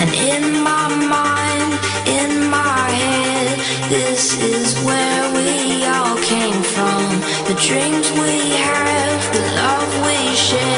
And in my mind, in my head, this is where we all came from. The dreams we have, the love we share,